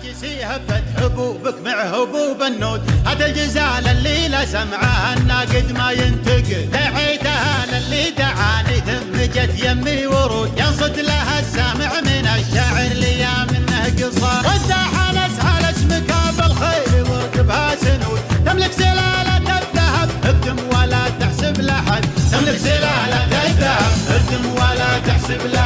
العاكسي هبت حبوبك مع هبوب النود. هذا الجزال اللي لا سمعه الناقد ما ينتقد دعيتها للي دعاني ثم جت يمي ورود. ينصت لها السامع من الشاعر ليا منه قصار وزاحة على اسمك بالخير وركبها سنود. تملك سلالة الذهب اكتم ولا تحسب لحد. تملك سلالة الذهب اكتم ولا تحسب لحد.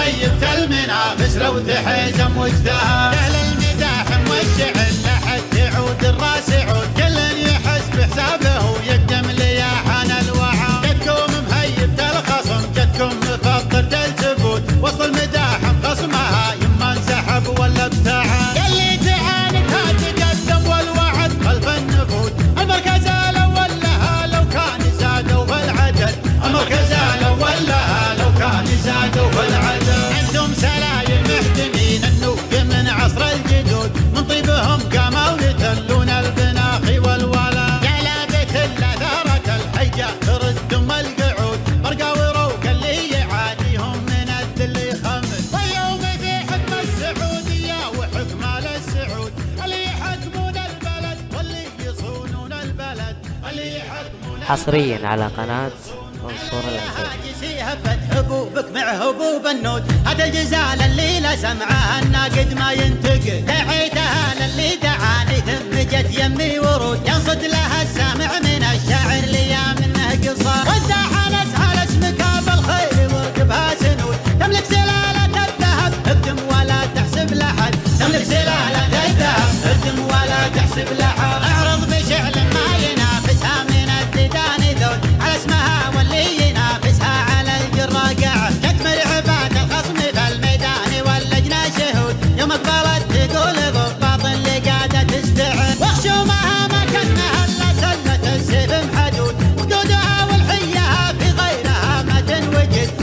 طيبت المنافس لو تحجم وجدها. حصريا على قناة منصور العزيز.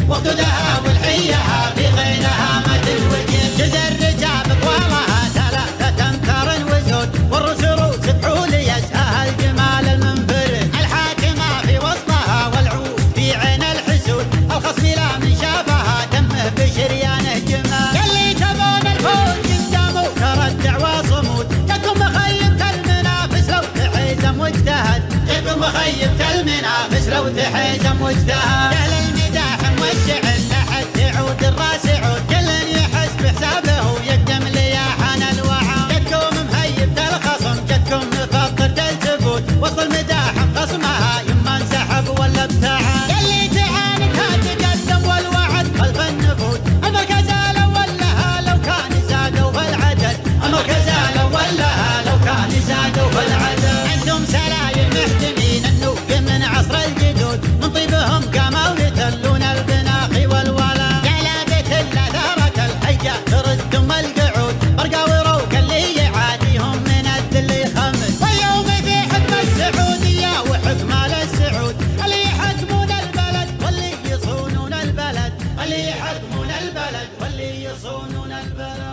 وقدها والحيها في غينها ما تنوجد جدر رجابك وراها ثلاثة أمتار وزود والرسل رؤوس بحول يسهى الجمال المنفرد الحاكمة في وسطها والعود في عين الحسود. الخصم لا من شافها دمه بشريانه جمال. اللي تبون الفوز قدامه تردع وصمود. تكون مخيبة المنافس لو تحزم واجتهد. تكون مخيبة المنافس لو تحزم واجتهد. al balón.